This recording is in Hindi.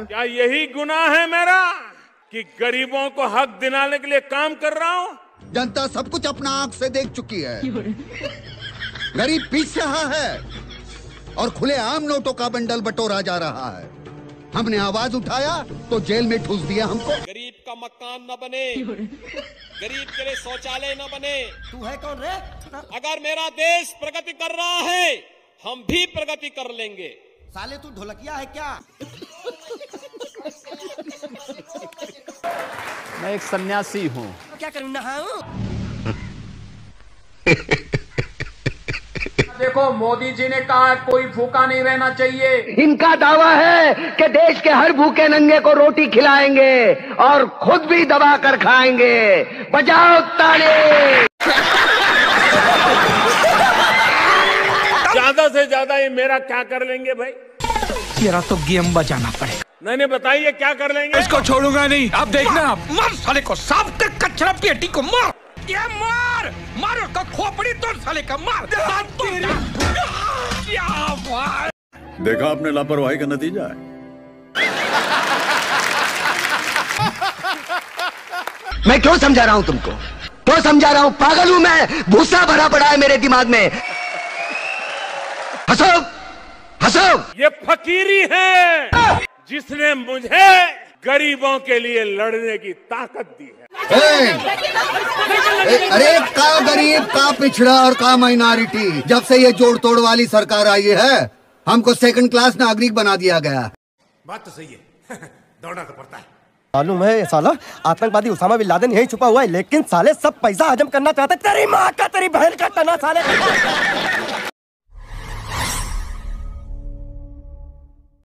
क्या यही गुनाह है मेरा कि गरीबों को हक दिलाने के लिए काम कर रहा हूँ? जनता सब कुछ अपना आँख से देख चुकी है। गरीब पीस रहा है और खुले आम नोटों का बंडल बटोरा जा रहा है। हमने आवाज़ उठाया तो जेल में ठूस दिया हमको। गरीब का मकान न बने। गरीब के लिए शौचालय न बने। तू है कौन रे? अगर मेरा देश प्रगति कर रहा है हम भी प्रगति कर लेंगे। साले तू ढोलकिया है क्या? मैं एक सन्यासी हूँ। क्या करूँ नहाऊं? देखो मोदी जी ने कहा कोई भूखा नहीं रहना चाहिए। इनका दावा है कि देश के हर भूखे नंगे को रोटी खिलाएँगे और खुद भी दबा कर खाएँगे। बजाओ ताली ज़्यादा से ज़्यादा ये मेरा क्या कर लेंगे भाई? मेरा तो गेम बजाना पड़ेगा। नहीं नहीं बताइए क्या कर लेंगे? इसको छोड़ूँगा नहीं। अब देखना आप। मार साले को सांप के कचरा पेटी को मार। ये मार। मार उसका खोपड़ी तोड़ साले का मार। देखा आपने लापरवाही का नतीजा है। मैं क्यों समझा रहा हूँ तुमको? क्यों समझा रहा हूँ? पागल हूँ मैं। भूसा भरा पड़ा है मेरे दिमाग में। हंसो। हंसो। ये फकीरी है। जिसने मुझे गरीबों के लिए लड़ने की ताकत दी है। ए, ए, अरे का गरीब का पिछड़ा और का माइनॉरिटी जब से ये जोड़ तोड़ वाली सरकार आई है हमको सेकंड क्लास नागरिक बना दिया गया। बात तो सही है। दौड़ना तो पड़ता है। मालूम है साला आतंकवादी उसामा बिन लादेन यही छुपा हुआ है लेकिन साले सब पैसा हजम करना चाहते तेरी माँ का तेरी बहन का तना साले।